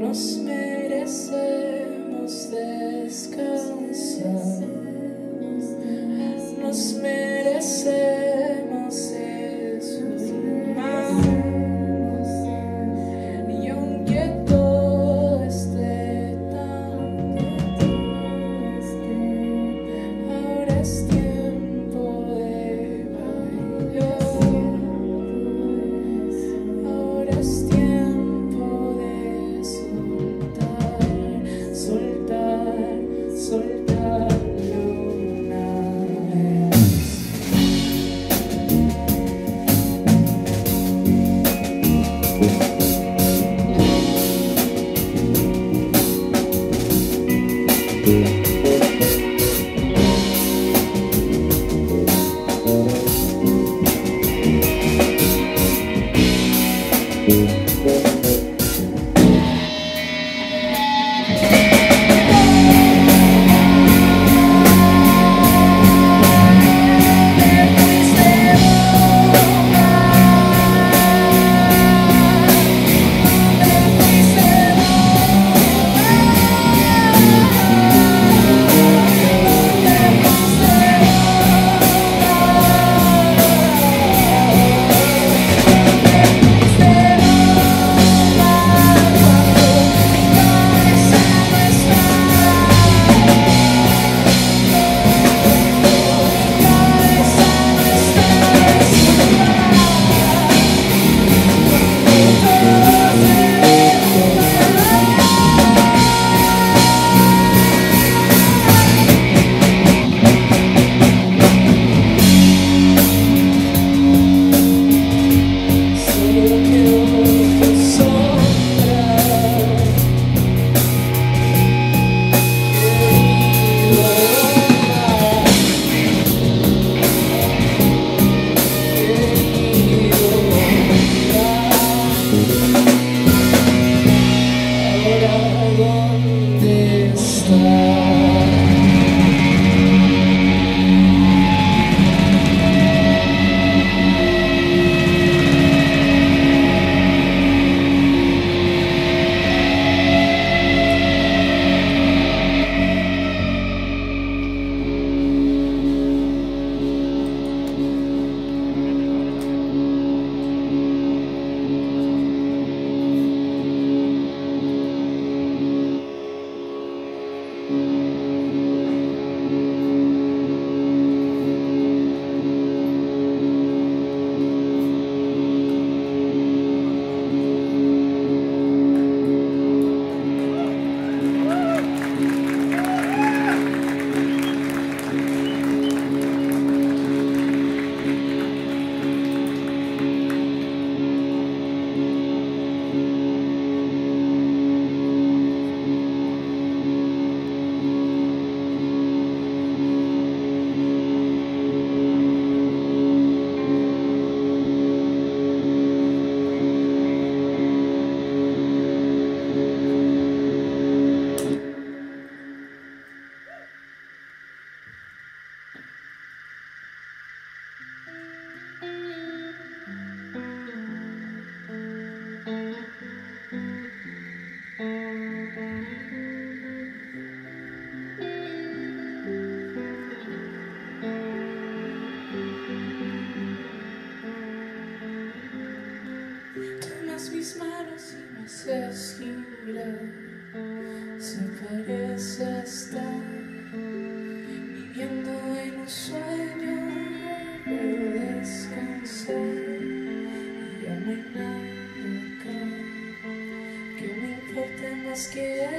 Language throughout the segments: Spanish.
nos merecemos descansar.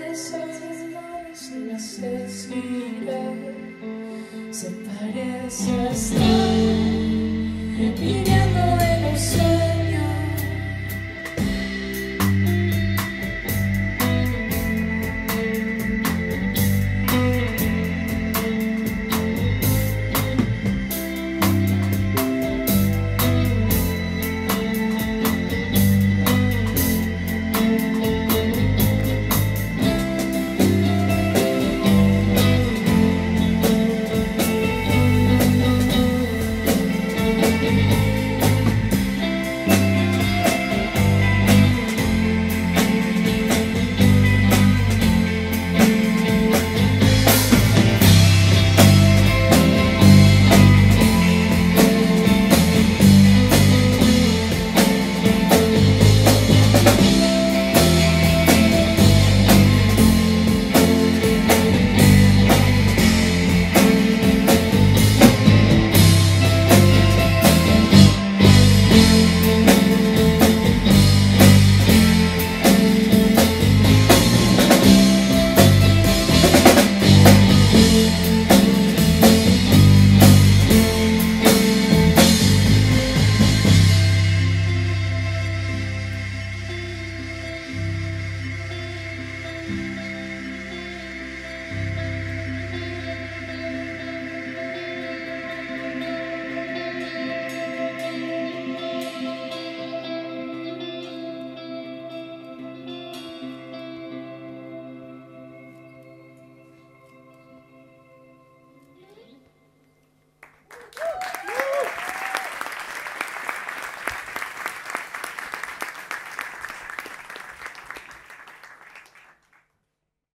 Eso. manos girar. Se parece a estar